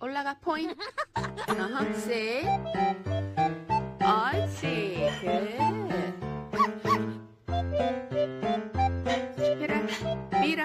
올라가 포인트. 어허, 셋. 옳지. 굿. 해라. 밀어.